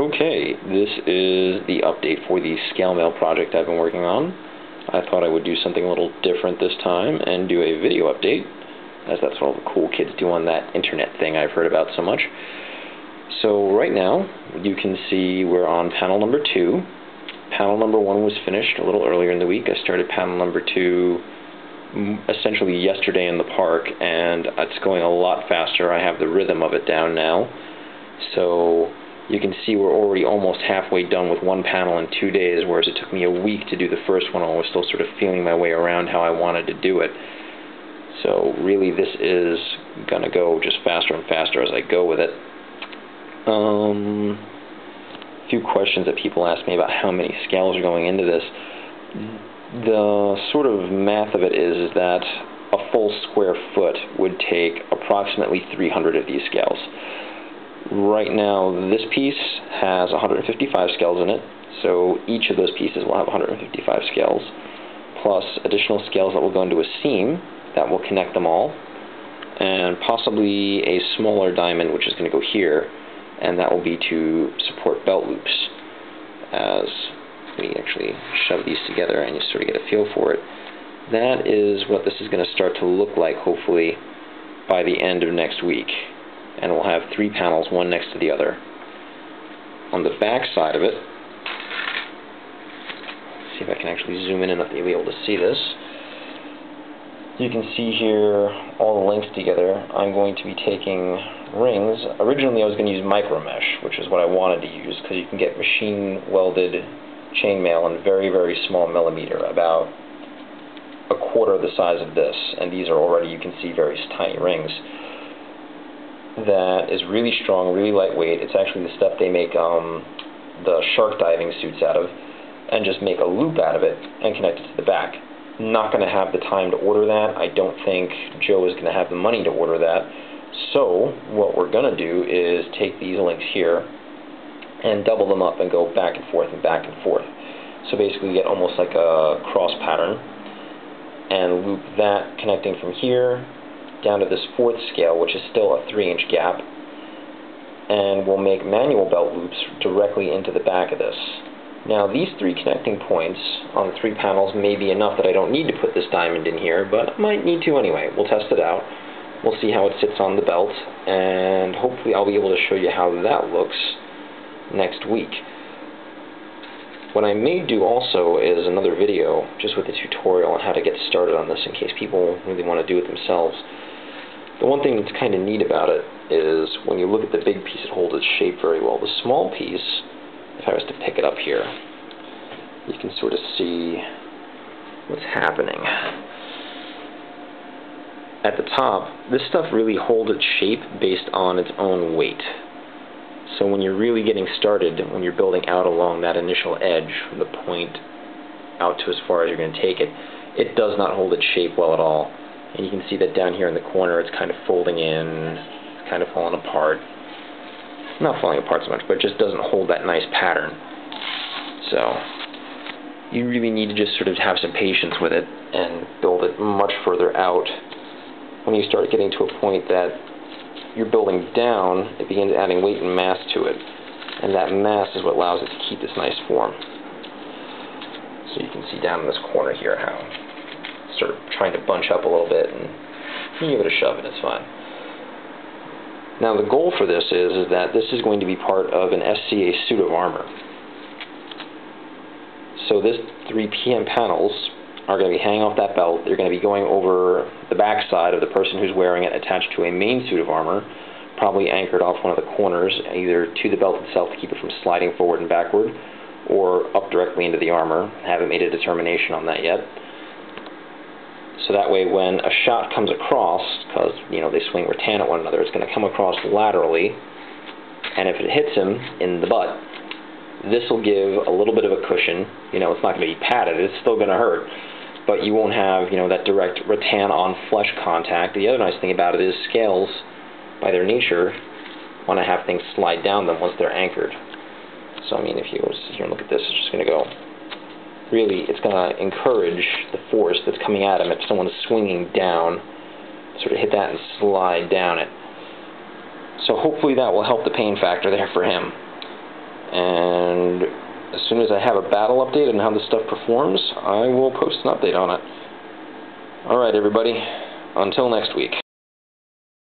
Okay, this is the update for the scale mail project I've been working on. I thought I would do something a little different this time and do a video update, as that's what all the cool kids do on that internet thing I've heard about so much. So right now, you can see we're on panel number two. Panel number one was finished a little earlier in the week. I started panel number two mm, essentially yesterday in the park, and it's going a lot faster. I have the rhythm of it down now. So you can see we're already almost halfway done with one panel in two days, whereas it took me a week to do the first one. I was still sort of feeling my way around how I wanted to do it. So really this is going to go just faster and faster as I go with it. Um, a few questions that people ask me about how many scales are going into this. The sort of math of it is that a full square foot would take approximately 300 of these scales. Right now, this piece has 155 scales in it, so each of those pieces will have 155 scales, plus additional scales that will go into a seam that will connect them all, and possibly a smaller diamond which is going to go here, and that will be to support belt loops. As we actually shove these together and you sort of get a feel for it, that is what this is going to start to look like, hopefully, by the end of next week and we'll have three panels, one next to the other. On the back side of it, see if I can actually zoom in enough you'll be able to see this. You can see here all the links together. I'm going to be taking rings. Originally I was going to use micro mesh, which is what I wanted to use, because you can get machine welded chainmail in very, very small millimeter, about a quarter of the size of this, and these are already, you can see, very tiny rings that is really strong, really lightweight. It's actually the stuff they make um, the shark diving suits out of, and just make a loop out of it and connect it to the back. Not going to have the time to order that. I don't think Joe is going to have the money to order that. So what we're going to do is take these links here and double them up and go back and forth and back and forth. So basically get almost like a cross pattern and loop that connecting from here down to this fourth scale, which is still a 3 inch gap, and we'll make manual belt loops directly into the back of this. Now these three connecting points on the three panels may be enough that I don't need to put this diamond in here, but I might need to anyway. We'll test it out. We'll see how it sits on the belt, and hopefully I'll be able to show you how that looks next week. What I may do also is another video just with a tutorial on how to get started on this in case people really want to do it themselves. The one thing that's kind of neat about it is when you look at the big piece, it holds its shape very well. The small piece, if I was to pick it up here, you can sort of see what's happening. At the top, this stuff really holds its shape based on its own weight. So when you're really getting started, when you're building out along that initial edge from the point out to as far as you're going to take it, it does not hold its shape well at all. And you can see that down here in the corner it's kind of folding in, kind of falling apart. Not falling apart so much, but it just doesn't hold that nice pattern. So you really need to just sort of have some patience with it and build it much further out. When you start getting to a point that you're building down, it begins adding weight and mass to it. And that mass is what allows it to keep this nice form. So you can see down in this corner here how of trying to bunch up a little bit and you give it a shove and it's fine. Now the goal for this is, is that this is going to be part of an SCA suit of armor. So this 3 PM panels are going to be hanging off that belt. They're going to be going over the back side of the person who's wearing it attached to a main suit of armor, probably anchored off one of the corners, either to the belt itself to keep it from sliding forward and backward, or up directly into the armor. I haven't made a determination on that yet. So that way when a shot comes across, because you know they swing rattan at one another, it's going to come across laterally, and if it hits him in the butt, this will give a little bit of a cushion. You know, it's not going to be padded, it's still going to hurt, but you won't have, you know, that direct rattan on flesh contact. The other nice thing about it is scales, by their nature, want to have things slide down them once they're anchored. So, I mean, if you sit here and look at this, it's just going to go really it's going to encourage the force that's coming at him if someone's swinging down, sort of hit that and slide down it. So hopefully that will help the pain factor there for him. and as soon as I have a battle update on how this stuff performs, I will post an update on it. Alright everybody, until next week.